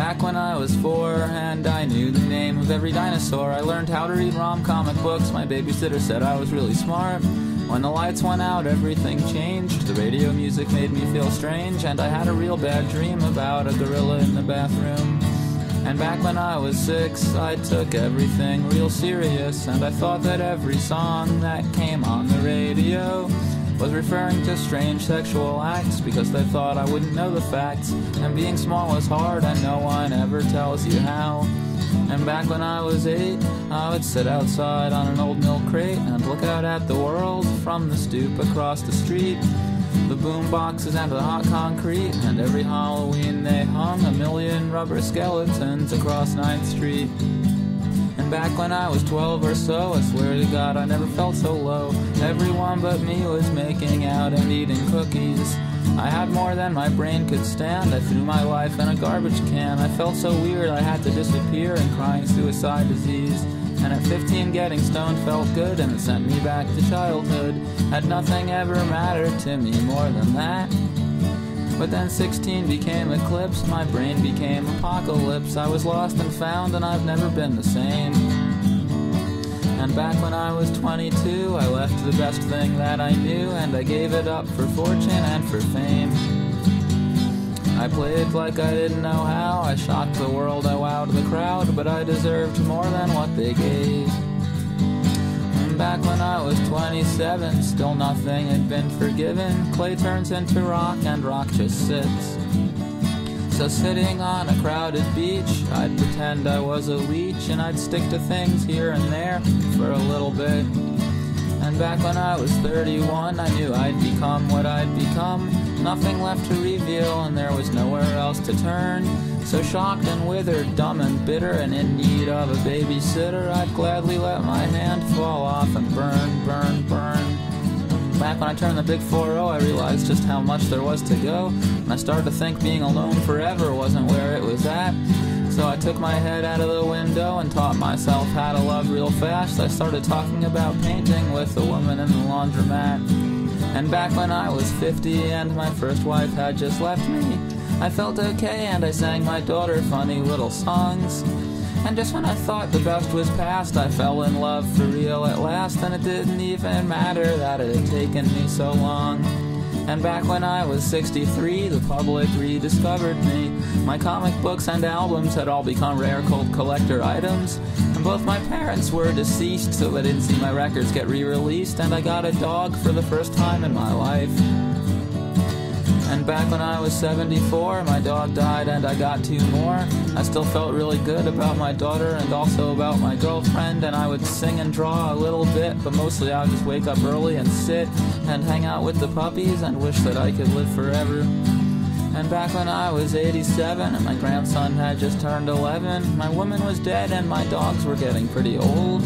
Back when I was four and I knew the name of every dinosaur, I learned how to read rom comic books. My babysitter said I was really smart. When the lights went out, everything changed. The radio music made me feel strange, and I had a real bad dream about a gorilla in the bathroom. And back when I was six, I took everything real serious, and I thought that every song that came on the radio was referring to strange sexual acts because they thought I wouldn't know the facts. And being small is hard, and no one ever tells you how. And back when I was eight, I would sit outside on an old milk crate and look out at the world from the stoop across the street. The boom boxes and the hot concrete, and every Halloween they hung a million rubber skeletons across 9th Street. And back when I was 12 or so, I swear to God I never felt so low. Everyone but me was making out and eating cookies. I had more than my brain could stand. I threw my life in a garbage can. I felt so weird I had to disappear in crying suicide disease. And at 15, getting stoned felt good, and it sent me back to childhood. Had nothing ever mattered to me more than that. But then 16 became eclipse, my brain became apocalypse. I was lost and found, and I've never been the same. And back when I was 22, I left the best thing that I knew, and I gave it up for fortune and for fame. I played like I didn't know how. I shocked the world, I wowed the crowd, but I deserved more than what they gave. Back when I was 27, still nothing had been forgiven. Clay turns into rock, and rock just sits. So sitting on a crowded beach, I'd pretend I was a leech, and I'd stick to things here and there for a little bit. And back when I was 31, I knew I'd become what I'd become. Nothing left to reveal, and there was nowhere else to turn. So shocked and withered, dumb and bitter, and in need of a babysitter, I'd gladly let my hand fall off when I turned the big 4-0, I realized just how much there was to go. And I started to think being alone forever wasn't where it was at. So I took my head out of the window and taught myself how to love real fast. I started talking about painting with a woman in the laundromat. And back when I was 50 and my first wife had just left me, I felt okay and I sang my daughter funny little songs. And just when I thought the best was past, I fell in love for real at last, and it didn't even matter that it had taken me so long. And back when I was 63, the public rediscovered me. My comic books and albums had all become rare cult collector items. And both my parents were deceased, so I didn't see my records get re released. And I got a dog for the first time in my life. And back when I was 74, my dog died and I got two more. I still felt really good about my daughter and also about my girlfriend. And I would sing and draw a little bit, but mostly I would just wake up early and sit and hang out with the puppies and wish that I could live forever. And back when I was 87 and my grandson had just turned 11, my woman was dead and my dogs were getting pretty old.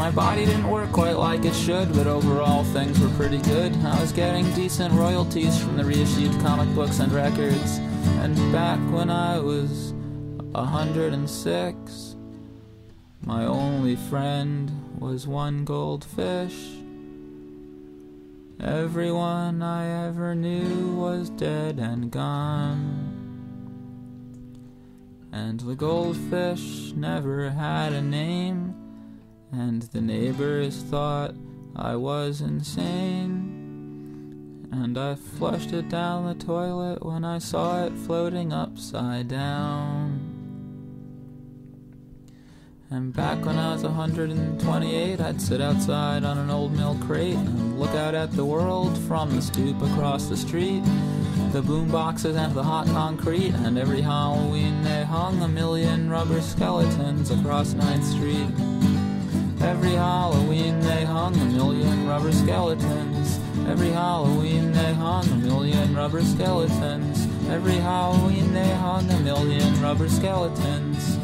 My body didn't work quite like it should, but overall things were pretty good. I was getting decent royalties from the reissued comic books and records. And back when I was 106, my only friend was one goldfish. Everyone I ever knew was dead and gone. And the goldfish never had a name and the neighbors thought I was insane. And I flushed it down the toilet when I saw it floating upside down. And back when I was 128, I'd sit outside on an old milk crate and look out at the world from the stoop across the street. The boom boxes and the hot concrete, and every Halloween they hung a million rubber skeletons across 9th Street. Every Halloween they hung a million rubber skeletons. Every Halloween they hung a million rubber skeletons. Every Halloween they hung a million rubber skeletons.